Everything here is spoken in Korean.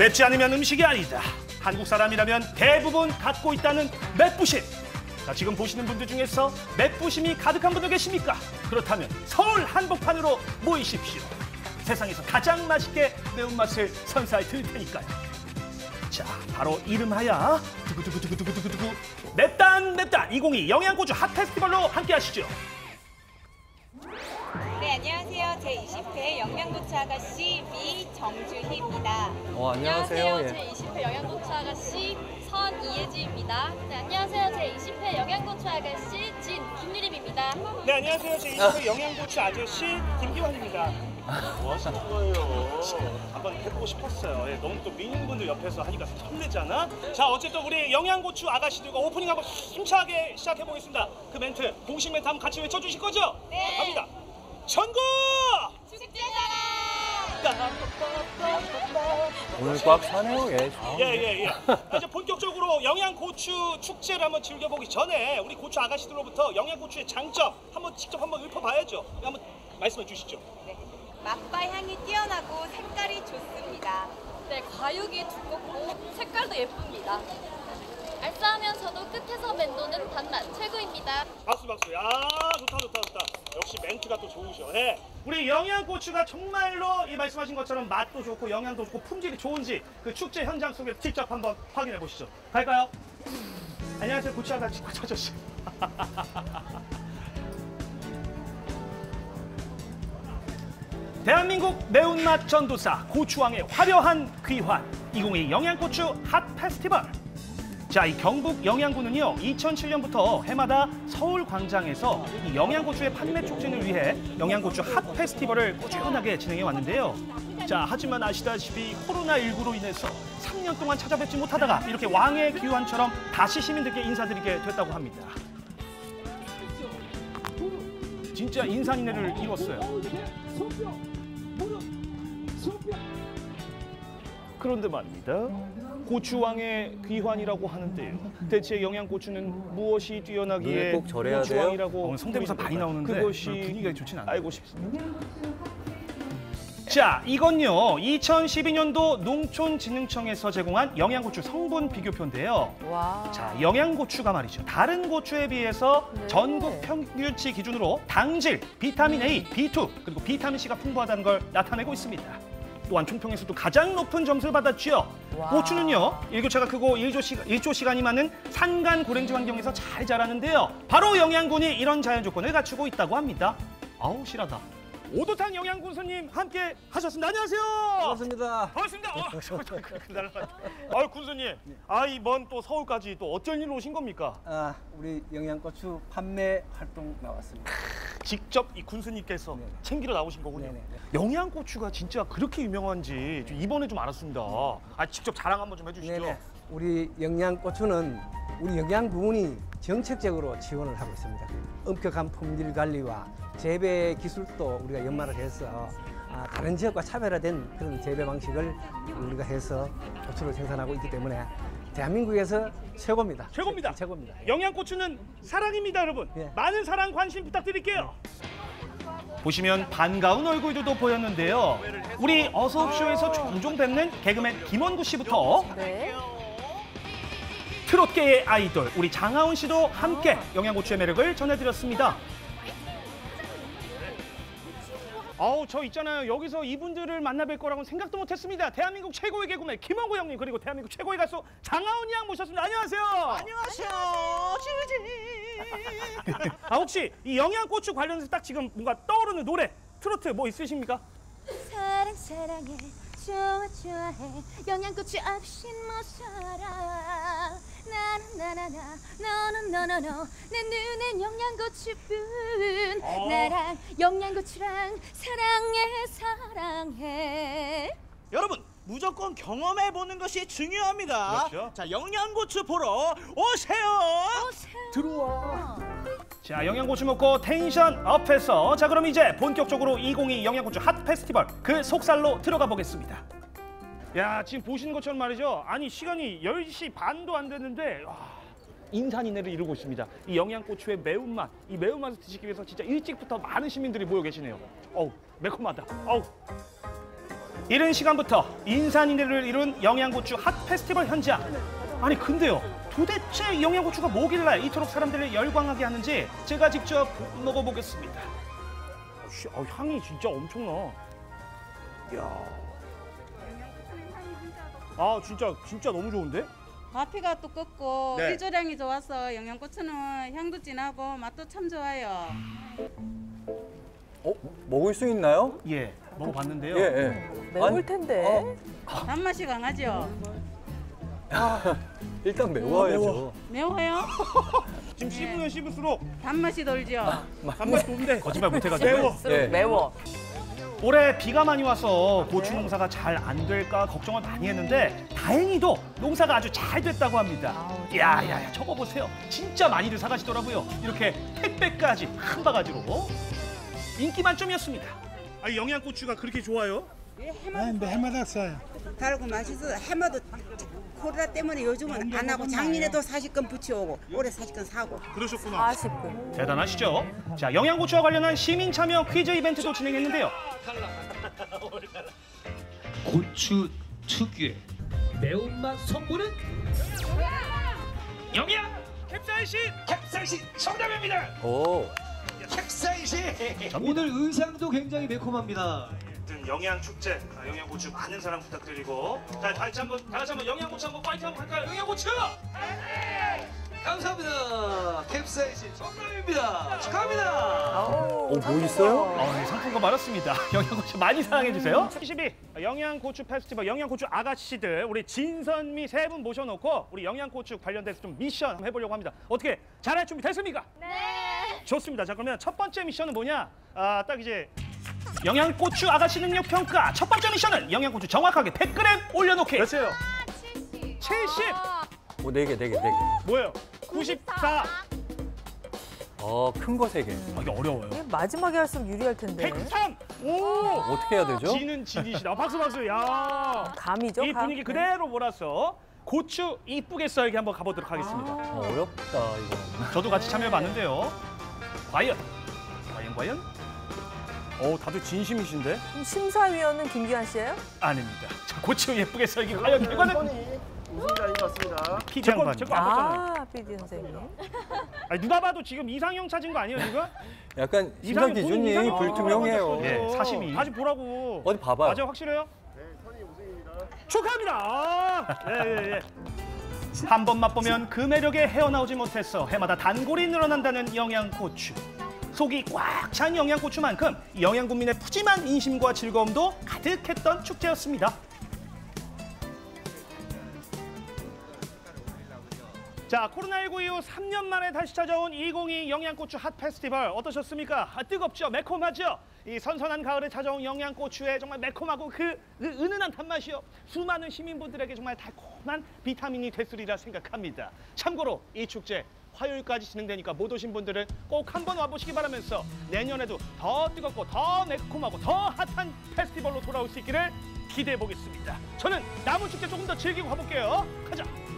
맵지 않으면 음식이 아니다. 한국 사람이라면 대부분 갖고 있다는 맵부심. 자, 지금 보시는 분들 중에서 맵부심이 가득한 분들 계십니까? 그렇다면 서울 한복판으로 모이십시오. 세상에서 가장 맛있게 매운맛을 선사해 드릴 테니까요. 자, 바로 이름하여 두구두구두구두구두구 맵단 맵단 2022 영양고주 핫 페스티벌로 함께 하시죠. 네, 안녕하세요. 제20회 영양고추 아가씨 미정주희입니다. 어, 안녕하세요. 예. 제20회 영양고추 아가씨 선이예지입니다. 네, 안녕하세요. 제20회 영양고추 아가씨 진 김유림입니다. 네, 안녕하세요. 제 20회 영양고추 아저씨 김기환입니다. 뭐 하시는 거예요? 한번 해보고 싶었어요. 예, 너무 또 미인분들 옆에서 하니까 설레잖아. 자, 어쨌든 우리 영양고추 아가씨들과 오프닝 한번 힘차게 시작해 보겠습니다. 그 멘트, 공식 멘트 한번 같이 외쳐주실 거죠? 네. 갑니다. 전국! 오늘 꽉 차네요. 예. 예, 예, 예. 자, 이제 본격적으로 영양고추 축제를 한번 즐겨보기 전에 우리 고추 아가씨들로부터 영양고추의 장점 한번 직접 한번 읊어봐야죠. 한번 말씀해 주시죠. 네, 맛과 향이 뛰어나고 색깔이 좋습니다. 네, 과육이 두껍고 색깔도 예쁩니다. 알싸하면서도 끝에서 맴도는 단맛 최고입니다. 박수 박수. 야 좋다 좋다 좋다. 역시 멘트가 또 좋으셔. 예. 우리 영양고추가 정말로 이 말씀하신 것처럼 맛도 좋고 영양도 좋고 품질이 좋은지 그 축제 현장 속에 직접 한번 확인해 보시죠. 갈까요? 안녕하세요 고추 아가씨 고추 아저씨. 대한민국 매운맛 전도사 고추왕의 화려한 귀환 2022 영양고추 핫 페스티벌 자, 이 경북 영양군은요, 2007년부터 해마다 서울 광장에서 이 영양고추의 판매 촉진을 위해 영양고추 핫 페스티벌을 꾸준하게 진행해 왔는데요. 자, 하지만 아시다시피 코로나19로 인해서 3년 동안 찾아뵙지 못하다가 이렇게 왕의 귀환처럼 다시 시민들께 인사드리게 됐다고 합니다. 진짜 인산인해를 이뤘어요. 그런데 말입니다. 고추왕의 귀환이라고 하는데요. 대체 영양고추는 무엇이 뛰어나기에 꼭 절해야 돼요? 고추왕이라고 오늘 성대모사 많이 나오는데 그것이 분위기가 좋진 않아요. 알고 싶습니다. 자, 이건요. 2012년도 농촌진흥청에서 제공한 영양고추 성분 비교표인데요. 자, 영양고추가 말이죠. 다른 고추에 비해서 전국 평균치 기준으로 당질, 비타민 A, B2, 그리고 비타민 C가 풍부하다는 걸 나타내고 있습니다. 또한 총평에서도 가장 높은 점수를 받았지요. 고추는요, 일교차가 크고 일조, 시, 일조 시간이 많은 산간 고랭지 환경에서 잘 자라는데요. 바로 영양군이 이런 자연 조건을 갖추고 있다고 합니다. 아우, 실하다. 오도탕 영양군 손님 함께 하셨습니다. 안녕하세요. 반갑습니다. 반갑습니다. 어, 그, 그, 날라. 아, 군수님. 아, 이먼또 서울까지 또 어쩐 일로 오신 겁니까? 아, 우리 영양고추 판매 활동 나왔습니다. 직접 이 군수님께서 네네. 챙기러 나오신 거군요. 네네. 영양고추가 진짜 그렇게 유명한지 좀 이번에 좀 알았습니다. 아, 직접 자랑 한번 좀 해주시죠. 네네. 우리 영양고추는 우리 영양부문이 정책적으로 지원을 하고 있습니다. 엄격한 품질 관리와 재배 기술도 우리가 연마를 해서 아, 다른 지역과 차별화된 그런 재배 방식을 우리가 해서 고추를 생산하고 있기 때문에 대한민국에서 최고입니다. 최고입니다. 최- 최고입니다. 영양고추는 사랑입니다, 여러분. 예. 많은 사랑 관심 부탁드릴게요. 보시면 반가운 얼굴들도 보였는데요. 우리 어서옵쇼에서 종종 뵙는 개그맨 김원구 씨부터 트롯계의 아이돌 우리 장하온 씨도 함께 영양고추의 매력을 전해드렸습니다. 아우 저 있잖아요. 여기서 이분들을 만나 뵐 거라고는 생각도 못했습니다. 대한민국 최고의 개그맨 김원구 형님 그리고 대한민국 최고의 가수 장하온 양 모셨습니다. 안녕하세요. 안녕하세요. 아 혹시 이 영양고추 관련해서 딱 지금 뭔가 떠오르는 노래 트로트 뭐 있으십니까? 사랑 사랑해. 좋아 좋아해. 영양고추 없인 못 살아 나는 나나나 너는 너너너 내 눈엔 영양고추뿐 어. 나랑 영양고추랑 사랑해 사랑해 여러분 무조건 경험해 보는 것이 중요합니다. 그렇죠. 자 영양고추 보러 오세요. 들어와 자 영양고추 먹고 텐션 업해서 자 그럼 이제 본격적으로 2022 영양고추 핫 페스티벌 그 속살로 들어가 보겠습니다 야 지금 보시는 것처럼 말이죠 아니 시간이 10시 반도 안 됐는데 와, 인산인해를 이루고 있습니다 이 영양고추의 매운맛 이 매운맛을 드시기 위해서 진짜 일찍부터 많은 시민들이 모여 계시네요 어우 매콤하다 어우 이른 시간부터 인산인해를 이룬 영양고추 핫 페스티벌 현장. 아니 근데요. 도대체 영양고추가 뭐길래 이토록 사람들을 열광하게 하는지 제가 직접 먹어보겠습니다. 씨, 어, 향이 진짜 엄청나. 이야. 아 진짜 진짜 너무 좋은데? 과피가 두껍고 네. 일조량이 좋아서 영양고추는 향도 진하고 맛도 참 좋아요. 어, 먹을 수 있나요? 예, 먹어봤는데요. 예, 예. 매울 아니, 텐데. 단맛이 강하죠. 일단 매워야죠. 매워요? 지금 씹으면 씹을수록 단맛이 돌죠. 단맛이 좋은데 거짓말 못해가지고 매워. 예. 매워. 올해 비가 많이 와서 고추 농사가 잘 안 될까 걱정을 많이 했는데 다행히도 농사가 아주 잘 됐다고 합니다. 야야야 저거 보세요. 진짜 많이들 사가시더라고요. 이렇게 택배까지 한 바가지로 인기 만점이었습니다. 아 영양고추가 그렇게 좋아요? 해마다 써요. 달고 맛있어. 해마도 코로나 때문에 요즘은 안 하고 작년에도 40건 붙여오고 올해 40건 사고. 그러셨구나. 40분. 대단하시죠? 자 영양고추와 관련한 시민 참여 퀴즈 이벤트도 진행했는데요. 고추 특유의 매운맛 성분은 영양 캡사이신 캡사이신 정답입니다. 오. 캡사이신 오늘 의상도 굉장히 매콤합니다. 영양 축제 영양고추 많은 사랑 부탁드리고 자 다시 한번 다 같이 한번 영양고추 한번 파이팅 한번 할까요? 영양고추! 감사합니다. 캡사이신 정답입니다. 축하합니다. 어, 뭐 있어요? 어, 네, 상품과 많았습니다. 영양고추 많이 사랑해 주세요. 22 영양고추 페스티벌 영양고추 아가씨들 우리 진선미 세 분 모셔놓고 우리 영양고추 관련돼서 좀 미션 해보려고 합니다. 어떻게 잘할 준비 됐습니까? 네. 좋습니다. 자 그러면 첫 번째 미션은 뭐냐? 아 딱 이제 영양고추 아가씨 능력 평가 첫 번째 미션은 영양고추 정확하게 100g 올려놓기. 몇이에요? 70. 오, 네 개, 네 개, 네 개. 뭐예요? 94. 어, 큰 거 세 개. 아, 이게 어려워요. 이게 마지막에 할수록 유리할 텐데. 103. 오. 어떻게 해야 되죠? 지는 지니시다. 박수 박수. 야. 감이죠, 이 감. 분위기 그대로 몰아서 고추 이쁘게 썰기 한번 가보도록 하겠습니다. 어, 어렵다, 이거. 저도 같이 참여해봤는데요. 과연, 과연, 과연? 오, 다들 진심이신데? 그럼 심사위원은 김기환 씨예요? 아닙니다. 자, 고추 예쁘게 썰기 과연 결과는? 우승자인 것 같습니다. 피디 양반. 제거. 아, PD 선생님. 아니, 누가 봐도 지금 이상형 찾은 거 아니에요, 지금? 약간 심사 이상형, 기준이 이상형 불투명해요. 예, 사심이. 다시 보라고. 어디 봐봐요. 맞아요, 확실해요? 네, 선이 우승입니다. 축하합니다. 아, 예, 예, 예. 한 번 맛보면 그 매력에 헤어나오지 못했어 해마다 단골이 늘어난다는 영양고추. 속이 꽉 찬 영양고추만큼 영양국민의 푸짐한 인심과 즐거움도 가득했던 축제였습니다. 자, 코로나19 이후 3년 만에 다시 찾아온 2022 영양고추 핫 페스티벌 어떠셨습니까? 아, 뜨겁죠? 매콤하죠? 이 선선한 가을에 찾아온 영양고추의 정말 매콤하고 그, 그 은은한 단맛이요. 수많은 시민분들에게 정말 달콤한 비타민이 됐으리라 생각합니다. 참고로 이 축제 화요일까지 진행되니까 못 오신 분들은 꼭 한번 와보시기 바라면서 내년에도 더 뜨겁고 더 매콤하고 더 핫한 페스티벌로 돌아올 수 있기를 기대해 보겠습니다. 저는 남은 축제 조금 더 즐기고 가볼게요. 가자.